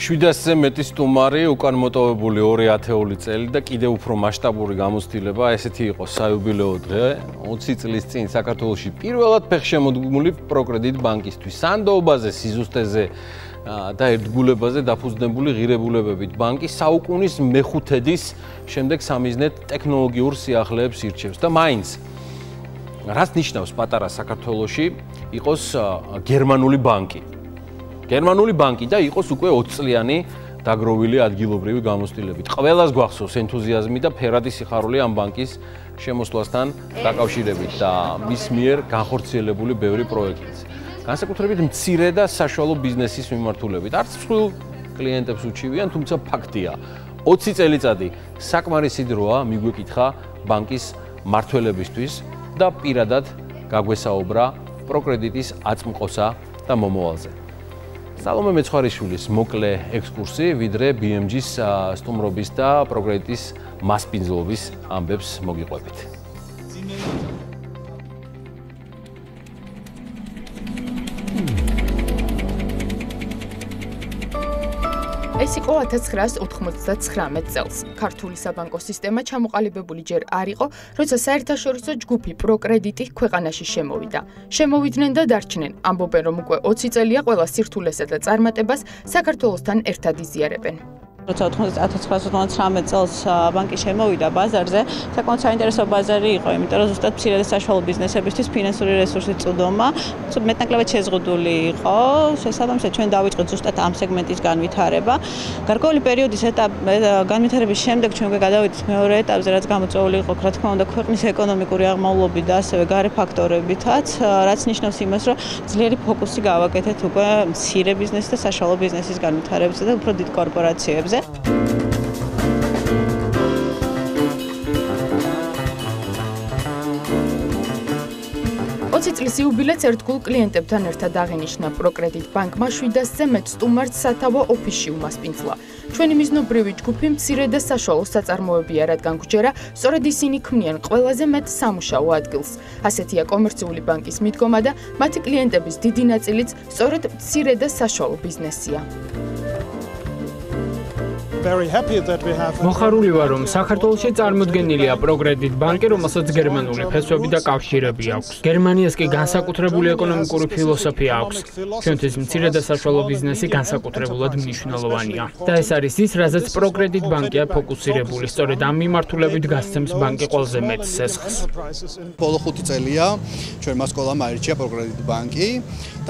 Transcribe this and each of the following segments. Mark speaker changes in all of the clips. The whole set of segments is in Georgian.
Speaker 1: 700-ზე მეტი სტუმარი, უკან მოტოვებული 2 ათეული წელი და კიდევ უფრო მასშტაბური გამოცდილება, ესეთი იყო საიუბილეო დღე 20 წლის წინ საქართველოში პირველად ფეხშემოდგმული პროკრედიტ ბანკისთვის. სანდოობაზე, სიზუსტეზე და ერთგულებაზე დაფუძნებული ღირებულებებით ბანკი საუკუნის მეხუთედის შემდეგ სამიზნედ ტექნოლოგიურ სიახლეებს ირჩევს და მაინც რაც ნიშნავს პატარა საქართველოში იყოს გერმანული ბანკი. გერმანული ბანკი და იყოს უკვე 20 წლიანი დაგროვილი ადგილობრივი გამოცდილებით. ყველას გვახსოვს ენთუზიაზმი და ფერადი სიხარული ამ ბანკის შემოსვლასთან დაკავშირებით და მის მიერ განხორციელებული ბევრი პროექტიც. განსაკუთრებით მცირე და საშუალო ბიზნესის მიმართულებით. არც მსხვილ კლიენტებს უჩივიან, თუმცა ფაქტია, 20 წელიწადი საკმარისი დროა მიგვეკითხა ბანკის მართველებისთვის და პირადად გაგვესაუბრა პროკრედიტის აწმყოსა და მომოვალზე. სალომე მეცხარიშვილის მოკლე ექსკურსი ვიდრე BMG-ს სტუმრობის და პროგრედიტის მასპინძლობის ამბებს მოგიყვებით.
Speaker 2: ეს იყო 1999 წელს. ქართული საბანკო სისტემა ჩამოყალიბებული ჯერ არ იყო, როცა საერთაშორისო ჯგუფი პროკრედიტი ქვეყანაში შემოვიდა. შემოვიდნენ და დარჩნენ. ამბობენ, რომ უკვე 20 წელია ყველა სირთულესა და წარმატებას საქართველოსთან ერთად იზიარებენ.
Speaker 3: როცა 1999 წელს ბანკი შემოვიდა ბაზარზე, საკმაოდ საინტერესო ბაზარი იყო, იმიტომ რომ ზუსტად მცირე და საშუალო ბიზნესებისთვის ფინანსური რესურსის წვდომა მეტნაკლებად შეზღუდული იყო. შესაბამისად, ჩვენ დავიწყეთ ზუსტად ამ სეგმენტის განვითარება. გარკვეული პერიოდის ეტაპ განვითარების შემდეგ ჩვენ გადავიდით მეორე ეტაპზე, რაც გამოწვეული იყო, რა თქმა უნდა, ქვეყნის ეკონომიკური აღმავლობით და ასევე გარე ფაქტორებითაც, რაც ნიშნავს იმას, რომ ძლიერი ფოკუსი გავაკეთეთ უკვე მცირე ბიზნესის და საშუალო ბიზნესის განვითარებაზე და უფრო დიდ კორპორაციებზე.
Speaker 2: 20 წლის იუბილეც ერთგულ კლიენტებთან ერთად აღინიშნა პროკრედიტ ბანკმა 700-ზე მეტ სტუმარს სათავო ოფისში უმასპინძლა. ჩვენი მიზნობრივი ჯგუფი მცირე და საშუალო საწარმოებია, რადგან გვჯერა, სწორედ ისინი ქმნიან ყველაზე მეტ სამუშაო ადგილს. ასეთია კომერციული ბანკის მიდგომა და მათი კლიენტების დიდი ნაწილიც სწორედ მცირე და საშუალო ბიზნესია.
Speaker 4: მოხარული ვარ რომ საქართველოში წარმოდგენილია პროგრედიტ ბანკი რომელსაც გერმანული ფესვები და კავშირები აქვს. გერმანიას კი განსაკუთრებული ეკონომიკური ფილოსოფია აქვს. ჩვენთვის მცირე და საშუალო ბიზნესი განსაკუთრებულად მნიშვნელოვანია. და ეს არის ის რაზეც პროგრედიტ ბანკია ფოკუსირებული სწორედ ამ მიმართულებით გასცემს ბანკი ყველაზე მეტ სესხს.
Speaker 5: ბოლო 5 წელია ჩვენმა სკოლამ აირჩია პროგრედიტ ბანკი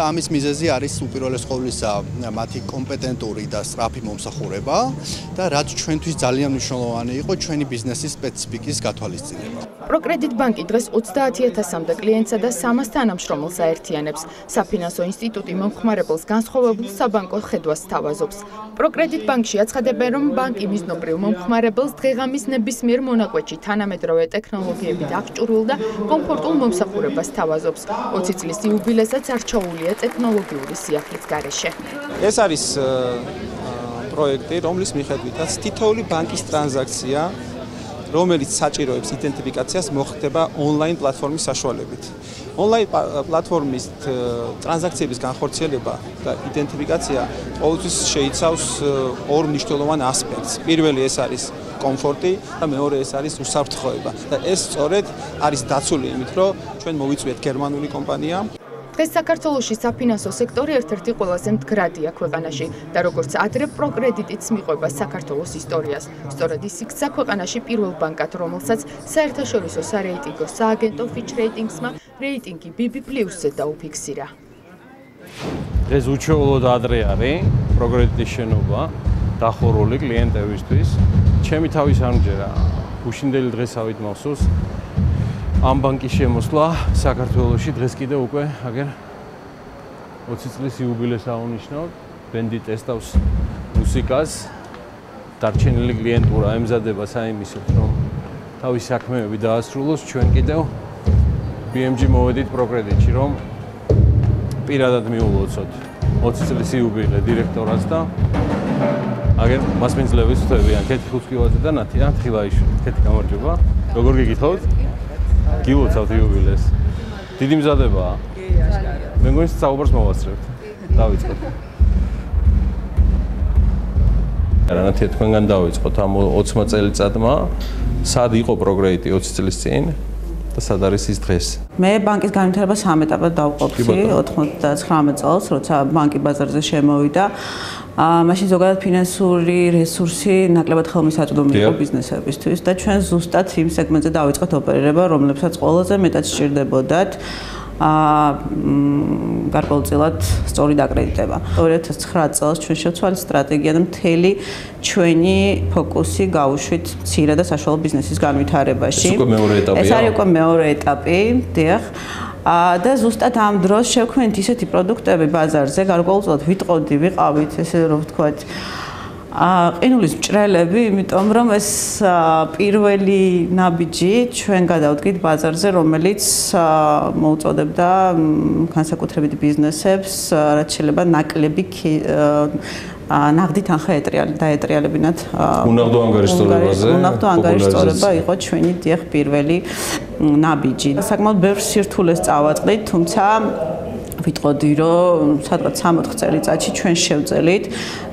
Speaker 5: და ამის მიზეზი არის უპირველეს ყოვლისა მათი კომპეტენტური და სწრაფი მომსახურება და რაც ჩვენთვის ძალიან მნიშვნელოვანი იყო ჩვენი ბიზნესის სპეციფიკის გათვალისწინება.
Speaker 2: პროკრედიტ ბანკი დღეს 30000-მდე კლიენტსა და 300 თანამშრომელს აერთიანებს. საფინანსო ინსტიტუტი მომხმარებელს განსხვავებულ საბანკო ხედვას თავაზობს. პროკრედიტ ბანკში აცხადებენ, რომ ბანკი მიზნობრივ მომხმარებელს დღეღამის ნებისმიერ მონაკვეთში თანამედროვე ტექნოლოგიებით აღჭურვილ და კომფორტულ მომსახურებას თავაზობს. 20 წლის იუბილესაც არჩეულია ტექნოლოგიური სიახლის გარეშე.
Speaker 6: ეს არის პროექტი, რომლის მიხედვითაც თითოეული ბანკის ტრანზაქცია, რომელიც საჭიროებს იდენტიფიკაციას, მოხდება ონლაინ პლატფორმის საშუალებით. ონლაინ პლატფორმის ტრანზაქციების განხორციელება და იდენტიფიკაცია ყოველთვის შეიცავს ორ მნიშვნელოვან ასპექტს. პირველი ეს არის კომფორტი და მეორე ეს არის უსაფრთხოება. და ეს სწორედ არის დაცული იმით, რომ ჩვენ მოვიწვიეთ გერმანული კომპანია,
Speaker 2: დღეს საქართველოსი საფინანსო სექტორი ერთ-ერთი ყველაზე მდგრადია ქვეყანაში და როგორც ადრე პროკრედიტიც მიყვება საქართველოს ისტორიას. სწორედ ის იქცა ქვეყანაში პირველ ბანკად, რომელსაც საერთაშორისო სარეიტინგო სააგენტო Fitch Ratings-მა რეიტინგი BB+-ზე დაუფიქსირა.
Speaker 1: დღეს უჩვეულოდ ადრე არის პროკრედიტის შენობა დახურული კლიენტებისთვის. ჩემი თავის არ მჯერა. უშინდელი დღესავით მახსოვს ამ ბანკის შემოსვლა საქართველოში დღეს კიდე უკვე აგერ 20 წლის იუბილეს აუნიშნავთ. ბენდი ტესტავს მუსიკას. დარჩენილი კლიენტურა ემზადება საიმისოდ, რომ თავის საქმეები დაასრულოს. ჩვენ კიდევ BMG მოვედით პროკრედიტში, რომ პირადად მიულოცოთ 20 წლის იუბილე დირექტორას და აგერ მასპინძლების ვთვებიან კეთი ხუცკივაძე და ნათია თხილაიშვილი. კეთი გამარჯობა. როგორ გიგითხოვთ? გილოცავთ იუბილეს. დიდი მზადებაა. კი, აშკარად. მე მგონი საუბარს მოვასწრებთ. დავიწყოთ. რანათია თქვენგან დავიწყოთ ამ 20 წელიწადმა სად იყო პროგრეიტი 20 წლის წინ და სად არის ის დღეს?
Speaker 3: მე ბანკის განვითარება სამ ეტაპად დავყოფი 99 წელს, როცა ბანკი ბაზარზე შემოვიდა. აა მაშინ ზოგადად ფინანსური რესურსი ნაკლებად ხელმისაწვდომი იყო ბიზნესებისთვის და ჩვენ ზუსტად იმ სეგმენტზე დავიწყეთ ოპერირება, რომლებსაც ყველაზე მეტად სჭირდებოდათ. აა გარკვეულწილად სწორი დაკრედიტება. 2009 წელს ჩვენ შევცვალეთ სტრატეგია და მთელი ჩვენი ფოკუსი გავუშვით ცირა და საშუალო ბიზნესის განვითარებაში.
Speaker 1: ეს უკვე მეორე ეტაპია.
Speaker 3: ეს არის უკვე მეორე ეტაპი, დიახ. აა და ზუსტად ამ დროს შევქმნით ისეთი პროდუქტები ბაზარზე, გარკვეულწილად ვიტყოდი, ვიყავით ესე რომ ვთქვათ, ყინულის მჭრელები, იმიტომ რომ ეს პირველი ნაბიჯი ჩვენ გადავდგით ბაზარზე, რომელიც მოუწოდებდა განსაკუთრებით ბიზნესებს, რაც შეიძლება ნაკლები ნაღდი თანხა ეტრიალი დაეტრიალებინათ
Speaker 1: უნაღდო ანგარიშწორებაზე
Speaker 3: უნაღდო ანგარიშწორება იყო ჩვენი დიახ პირველი ნაბიჯი. საკმაოდ ბევრ სირთულეს წავაწყდით თუმცა ვიტყოდი რომ სადღაც 3-4 წელიწადში ჩვენ შევძელით.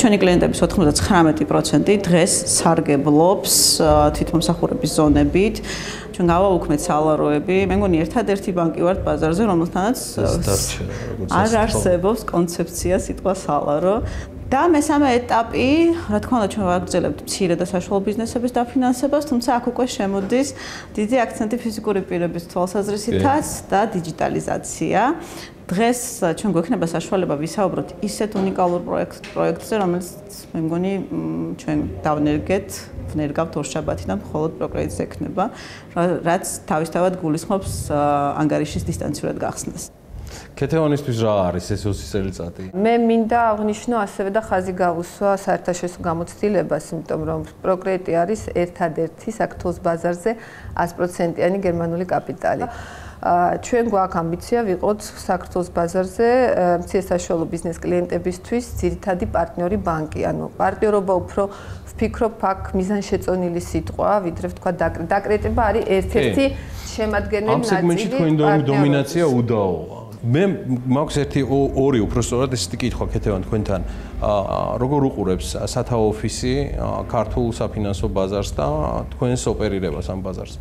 Speaker 3: ჩვენი კლიენტების 99% დღეს სარგებლობს თვითმსახურების ზონებით. ჩვენ გავაუქმეთ სალაროები მე მგონი ერთადერთი ბანკი ვართ ბაზარზე რომელთანაც არ არსებობს კონცეფცია სიტყვა სალარო და მესამე ეტაპი, რა თქმა უნდა, ჩვენ ვაგრძელებთ მცირე და საშუალო ბიზნესების დაფინანსებას, თუმცა აქ უკვე შემოდის დიდი აქცენტი ფიზიკური პირების თვალსაზრისითაც და დიჯიტალიზაცია. დღეს ჩვენ გვექნება საშუალება ვისაუბროთ ისეთ უნიკალურ პროექტ პროექტზე, რომელიც მე მგონი ჩვენ დავნერგეთ, ვნერგავთ ორშაბათიდან მხოლოდ პროგრესს ექნება, რაც თავისთავად გულისხმობს ანგარიშის დისტანციურად გახსნას.
Speaker 1: კეთეონისთვის რა არის ეს 20 წელიწადი?
Speaker 7: მე მინდა აღნიშნო ასევე და ხაზი გავუსვა საერთაშორისო გამოცდილებას, იმიტომ რომ პროგრეტი არის ერთადერთი საქართველოს ბაზარზე 100%-იანი გერმანული კაპიტალი. ჩვენ გვაქვს ამბიცია ვიყოთ საქართველოს ბაზარზე მცირე საშუალო ბიზნეს კლიენტებისთვის ძირითადი პარტნიორი ბანკი. ანუ პარტნიორობა უფრო ვფიქრობ აქ მიზანშეწონილი სიტყვაა, ვიდრე ვთქვა დაკრეტება არის ერთ-ერთი შემადგენელი ნაწილი.
Speaker 1: ამ სეგმენტში თქვენ დომინაცია უდაოა. მე მაქვს ერთი ორი უფრო სწორად ეს კითხვა ქეთევან თქვენთან. როგორ უყურებს სათაო ოფისი ქართულ საფინანსო ბაზარს და თქვენს ოპერირებას ამ ბაზარზე?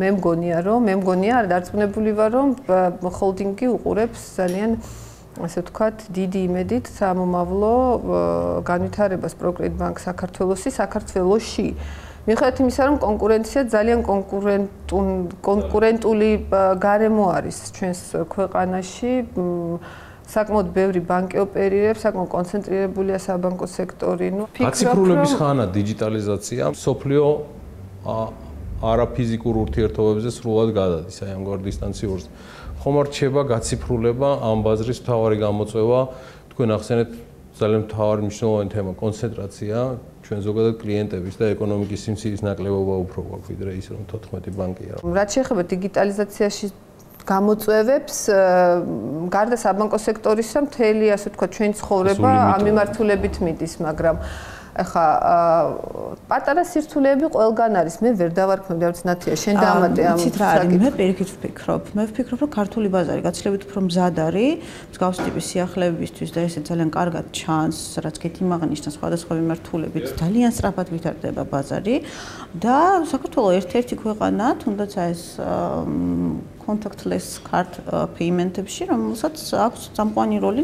Speaker 7: მე მგონია რომ მე მგონია დარწმუნებული ვარ რომ ჰოლდინგი უყურებს ძალიან ასე ვთქვათ დიდი იმედით სამომავლო განვითარებას პროკრედიტ ბანკ საქართველოსი საქართველოსში მიხედავთ იმისა რომ კონკურენცია ძალიან კონკურენტული გარემო არის ჩვენს ქვეყანაში საკმაოდ ბევრი ბანკი ოპერირებს, საკმაოდ კონცენტრირებულია საბანკო სექტორი.
Speaker 1: ნუ ფიქრობ, რომ აციფრულების ხანა, დიჯიტალიზაცია, სოფლიო არაფიზიკურ ურთიერთობებზე სრულად გადადის აი ამგვარ დისტანციურს. ხომ არ რჩება გაციფრულება ამ ბაზრის მთავარი გამოწვევა თქვენ ახსენეთ ძალიან მთავარი მნიშვნელოვანი თემა კონცენტრაცია ჩვენ ზოგადად კლიენტების და ეკონომიკის სიმცირის ნაკლებობა უფრო გვაქვს ვიდრე ის რომ 14 ბანკია.
Speaker 7: რაც შეეხება დიგიტალიზაციაში გამოწვევებს გარდა საბანკო სექტორისა მთელი ასე ვთქვათ ჩვენ ცხოვრება ამ მიმართულებით მიდის, მაგრამ ახლა პატარა სირთულეები ყველგან არის. მე ვერ დავარქმევ არც ნათია, შენ დაამატე ამ
Speaker 3: საკითხს. მე პირიქით ვფიქრობ. მე ვფიქრობ, რომ ქართული ბაზარი გაცილებით უფრო მზად არის მსგავს ტიპის სიახლეებისთვის და ესე ძალიან კარგად ჩანს, რაც გეთიმაღნიშნა სხვადასხვა მიმართულებით. ძალიან სწრაფად ვითარდება ბაზარი და საქართველოს ერთ-ერთი ქვეყანა, თუნდაც ეს contactless card payment-ებში, რომელსაც აქვს წამყვანი როლი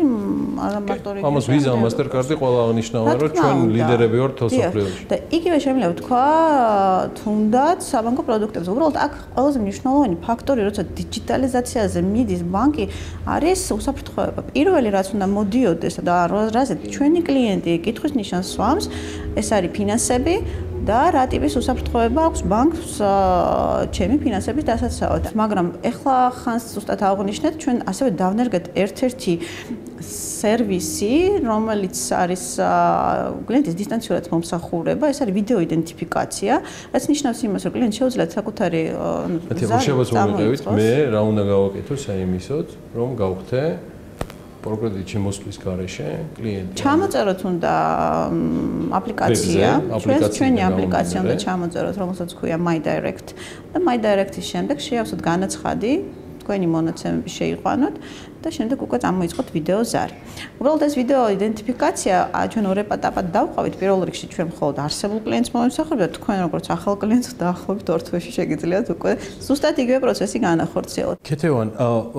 Speaker 3: არა მარტო რეგიონში.
Speaker 1: ამას Visa, Mastercard-ი ყველა აღნიშნავენ, რომ ჩვენ ლიდერები ვართ თოსოფლიოში.
Speaker 3: და იგივე შემიძლია ვთქვა, თუნდაც საბანკო პროდუქტებზე. უბრალოდ აქ ყველაზე მნიშვნელოვანი ფაქტორი, როცა დიჯიტალიზაციაზე მიდის ბანკი, არის უსაფრთხოება. პირველი რაც უნდა მოდიოდეს და რაზეც ჩვენი კლიენტი კითხვის ნიშანს სვამს, ეს არის ფინანსები და რა ტიპის უსაფრთხოება აქვს ბანკს ჩემი ფინანსების დასაცავად. მაგრამ ეხლა ხანს ზუსტად აღნიშნეთ, ჩვენ ასევე დავნერგეთ ერთ-ერთი სერვისი, რომელიც არის კლიენტის დისტანციურად მომსახურება, ეს არის ვიდეო იდენტიფიკაცია, რაც ნიშნავს იმას, რომ კლიენტი შეუძლიათ საკუთარი
Speaker 1: ზარს წამოიღოს. მე რა უნდა გავაკეთო საიმისოდ, რომ გავხდე პროგრედიტში მოსვლის გარეშე კლიენტი
Speaker 3: ჩამოწეროთ უნდა აპლიკაცია. ჩვენს ჩვენი აპლიკაცია უნდა ჩამოწეროთ რომელსაც ქვია My Direct და My Direct-ის შემდეგ შეავსოთ განაცხადი თქვენი მონაცემები შეიყვანოთ და შემდეგ უკვე წამოიწყოთ ვიდეო ზარი. უბრალოდ ეს ვიდეო იდენტიფიკაცია ჩვენ ორ ეტაპად დავყავით. პირველ რიგში ჩვენ მხოლოდ არსებულ კლიენტს მომსახურებთ და თქვენ როგორც ახალ კლიენტს დაახლოებით ორ თვეში შეგიძლიათ უკვე ზუსტად იგივე პროცესი განახორციელოთ.
Speaker 1: ქეთევან,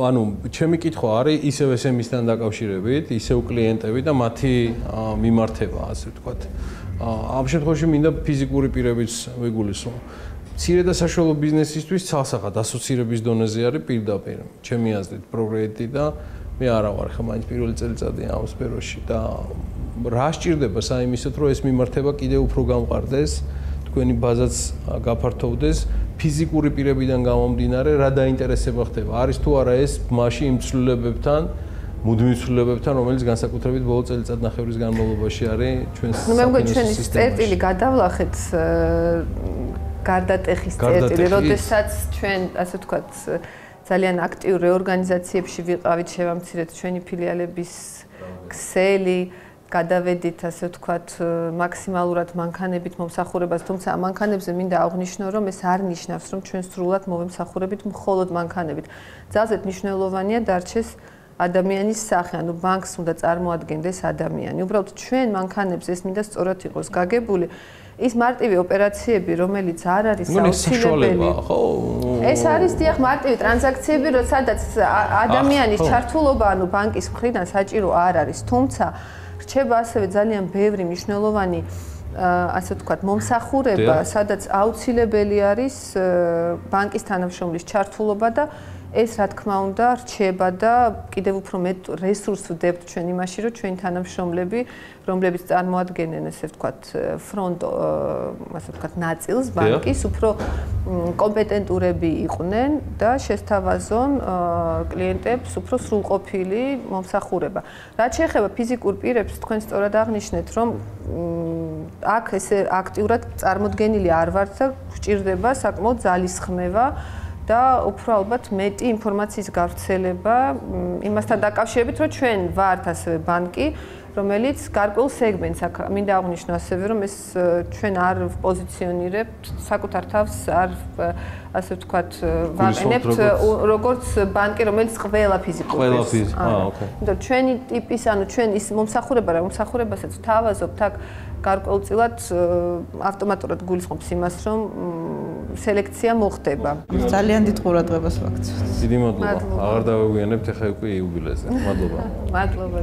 Speaker 1: ანუ ჩემი კითხვა არის ისევ SMS-თან დაკავშირებით, ისევ კლიენტები და მათი მიმართება, ასე ვთქვათ. ამ შემთხვევაში მინდა ფიზიკური პირებიც ვიგულისხმო. ცირე და საშუალო ბიზნესისთვის ცალსახად ასოცირების დონეზე არის პირდაპირ. ჩემი აზრით, პროგრედი და მე არა ვარ ხა მაინც პირველი წელიწადი ამ სფეროში და რა სჭირდება საიმისოთ, რომ ეს მიმართება კიდევ უფრო გამყარდეს, თქვენი ბაზაც გაფართოვდეს ფიზიკური პირებიდან გამომდინარე, რა დაინტერესება ხდება. არის თუ არა ეს მასში იმ ცვლილებებთან მუდმივ ცვლილებებთან, რომელიც განსაკუთრებით ბოლო წელიწადნახევრის განმავლობაში არის ჩვენს
Speaker 7: ნუ მე მგონი ჩვენი წერტილი გადავლახეთ გარდატეხის წერტილი, როდესაც ჩვენ ასე ვთქვათ ძალიან აქტიურ რეორგანიზაციებში ვიყავით, შევამცირეთ ჩვენი ფილიალების ქსელი, გადავედით ასე ვთქვათ მაქსიმალურად მანქანებით მომსახურებას, თუმცა მანქანებზე მინდა აღვნიშნო, რომ ეს არ ნიშნავს, რომ ჩვენ სრულად მოვემსახურებით მხოლოდ მანქანებით. ძალზედ მნიშვნელოვანია დარჩეს ადამიანის სახე, ანუ ბანკს უნდა წარმოადგენდეს ადამიანი. უბრალოდ ჩვენ მანქანებს ეს მინდა სწორად იყოს გაგებული. ის მარტივი ოპერაციები, რომელიც არ არის
Speaker 1: აუცილებელი. ხო.
Speaker 7: ეს არის დიახ მარტივი ტრანზაქციები, როდესაც ადამიანის ჩართულობა, ანუ ბანკის მხრიდან საჭირო არ არის, თუმცა რჩება ასევე ძალიან ბევრი მნიშვნელოვანი ასე ვთქვათ, მომსახურება, სადაც აუცილებელი არის ბანკის თანამშრომლის ჩართულობა და ეს რა თქმა უნდა რჩება და კიდევ უფრო მეტ რესურსს ვდებთ ჩვენ იმაში, რომ ჩვენი თანამშრომლები, რომლებიც წარმოადგენენ ესე ვთქვათ ფრონტ ასე ვთქვათ ნაწილს ბანკის, უფრო კომპეტენტურები იყვნენ და შესთავაზონ კლიენტებს უფრო სრულყოფილი მომსახურება. რაც შეეხება ფიზიკურ პირებს, თქვენ სწორად აღნიშნეთ, რომ აქ ესე აქტიურად წარმოდგენილი არ ვართ და გვჭირდება საკმაოდ ძალისხმევა და უფრო ალბათ მეტი ინფორმაციის გავრცელება იმასთან დაკავშირებით, რომ ჩვენ ვართ ასევე ბანკი, რომელიც გარკვეულ სეგმენტს აქ მინდა აღვნიშნო ასევე, რომ ეს ჩვენ არ პოზიციონირებთ საკუთარ თავს არ ასე ვთქვათ ვაყენებთ როგორც ბანკი, რომელიც ყველა ფიზიკურ
Speaker 1: ყველა ფიზიკ. აა, ოკეი.
Speaker 7: იმიტომ ჩვენი ტიპის, ანუ ჩვენ ის მომსახურება რა, მომსახურებასაც ვთავაზობთ აქ გარკვეულწილად ავტომატურად გულისხმობს იმას, რომ სელექცია მოხდება.
Speaker 3: ძალიან დიდ ყურადღებას ვაქცევთ.
Speaker 1: დიდი მადლობა. აღარ დავეგვიანებთ ახლა უკვე იუბილეზე. მადლობა.
Speaker 7: მადლობა.